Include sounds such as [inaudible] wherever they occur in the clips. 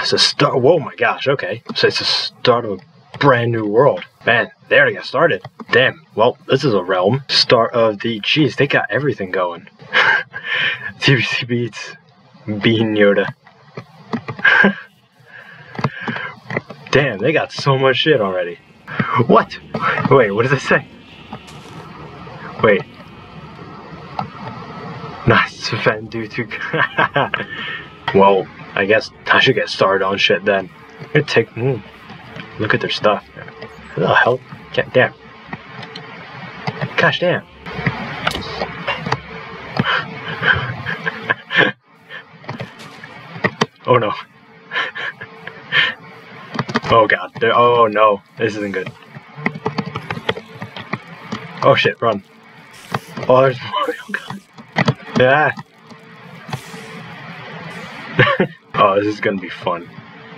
It's a start. Whoa, my gosh. Okay, so it's the start of a brand new world. Man, they already got started. Damn. Well, this is a realm. Start of the. Jeez, they got everything going. [laughs] TBC Beats, Bean Yoda. [laughs] Damn, they got so much shit already. What? Wait, what does it say? Wait. Nice defend due to. [laughs] well, I guess I should get started on shit then. I'm take. Mm, look at their stuff. What the hell? God damn. Gosh damn. [laughs] oh no. [laughs] oh god. They're, oh no. This isn't good. Oh shit, run. Oh, there's [laughs] more. Oh god. Yeah. Oh, this is gonna be fun.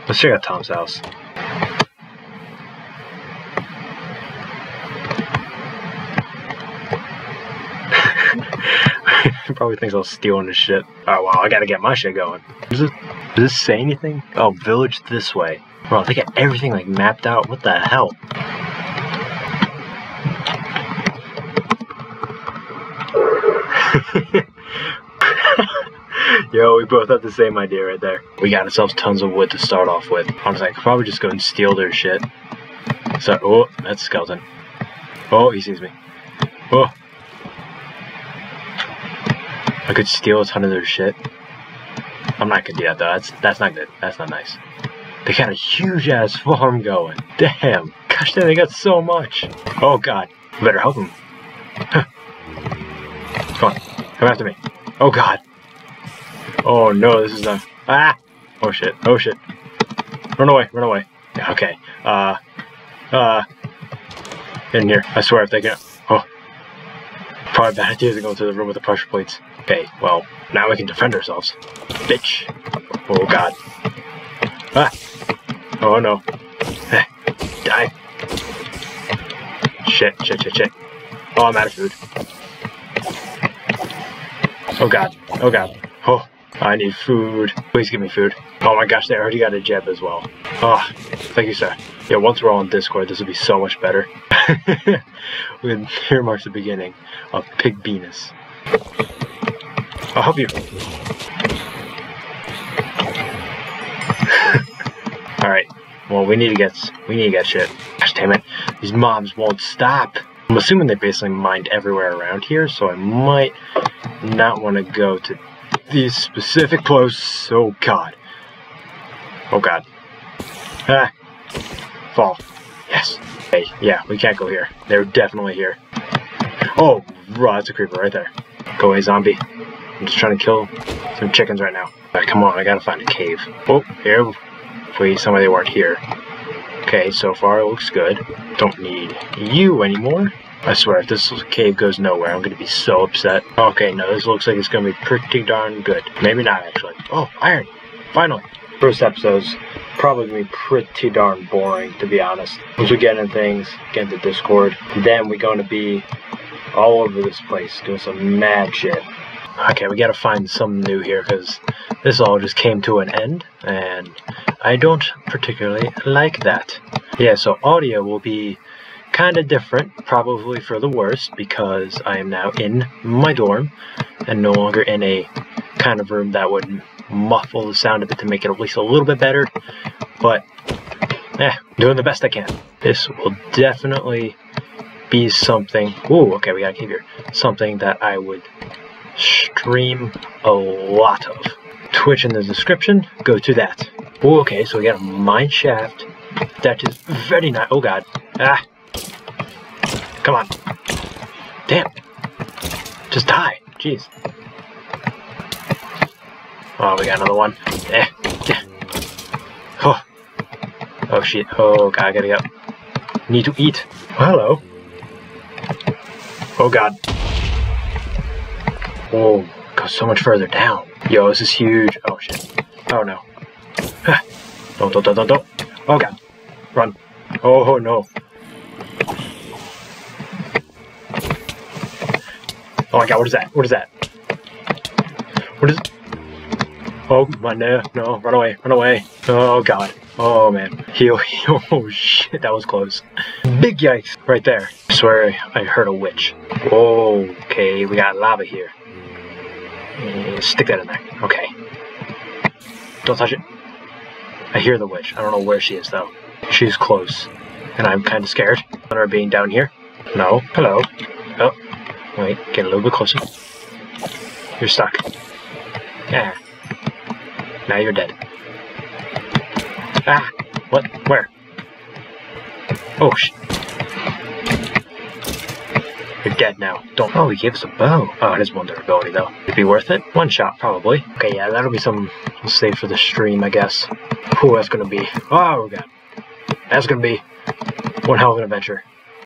Let's check out Tom's house. [laughs] probably thinks I'm stealing his shit. Oh wow, I gotta get my shit going. Does this, does this say anything? Oh, village this way. Bro, they got everything like mapped out. What the hell? [laughs] Yo, we both have the same idea right there. We got ourselves tons of wood to start off with. Honestly, I could probably just go and steal their shit. So, oh, that's skeleton. Oh, he sees me. Oh. I could steal a ton of their shit. I'm not gonna do that though. That's that's not good. That's not nice. They got a huge ass farm going. Damn. Gosh damn, they got so much. Oh god. better help them. Come on. Come after me. Oh god. Oh no, this is a ah. Oh shit. Oh shit. Run away. Run away. Okay. Uh. Uh. In here. I swear if they get. Oh. Probably bad idea to go into the room with the pressure plates. Okay. Well, now we can defend ourselves. Bitch. Oh god. Ah. Oh no. Eh. Die. Shit. Shit. Shit. Shit. Oh, I'm out of food. Oh god. Oh god. Oh. I need food. Please give me food. Oh my gosh, they already got a Jeb as well. Oh, thank you, sir. Yeah, once we're all on Discord, this will be so much better. [laughs] Here marks the beginning of Pig Benis. I'll help you. [laughs] Alright. Well, we need to get we need to get shit. Gosh damn it. These mobs won't stop. I'm assuming they basically mined everywhere around here, so I might not want to go to these specific posts. Oh god. Oh god. Ah. Fall. Yes. Hey, yeah, we can't go here. They're definitely here. Oh, raw, that's a creeper right there. Go away, zombie. I'm just trying to kill some chickens right now. Right, come on, I gotta find a cave. Oh, here. Please, somebody weren't here. Okay, so far it looks good. Don't need you anymore. I swear, if this cave goes nowhere, I'm to be so upset. Okay, no, this looks like it's to be pretty darn good. Maybe not, actually. Oh, iron! Finally! First episode's probably to be pretty darn boring, to be honest. Once we get into things, get into Discord, then we're to be all over this place doing some mad shit. Okay, we gotta find something new here, because this all just came to an end, and I don't particularly like that. Yeah, so audio will be kind of different, probably for the worst, because I am now in my dorm and no longer in a kind of room that would muffle the sound of it to make it at least a little bit better. But, yeah, doing the best I can. This will definitely be something. Ooh, okay, we got a cave here. Something that I would stream a lot of. Twitch in the description, go to that. Ooh, okay, so we got a mine shaft. That is very nice. Oh god. Ah, Come on. Damn. Just die. Jeez. Oh, we got another one. Eh. Yeah. Oh. Oh, shit. Oh, God, I gotta go. Need to eat. Hello. Oh, God. Oh, goes so much further down. Yo, this is huge. Oh, shit. Oh, no. don't, don't, don't, don't, don't. Oh, God. Run. Oh, no. Oh my god, what is that? What is that? What is... Oh, my no, no, run away, run away. Oh, God. Oh, man. Heal, [laughs] heal. Oh, shit, that was close. Big yikes right there. I swear I heard a witch. Okay, we got lava here. Eh, Stick that in there. Okay. Don't touch it. I hear the witch. I don't know where she is, though. She's close. And I'm kind of scared on her being down here. No. Hello. Oh. Wait, get a little bit closer. You're stuck. Yeah. Now you're dead. Ah! What? Where? Oh, sh. You're dead now. Don't. Oh, he gave us a bow. Oh, it is one durability, though. It'd be worth it. One shot, probably. Okay, yeah, that'll be some. We'll save for the stream, I guess. Who that's gonna be? Oh, God. That's gonna be one hell of an adventure.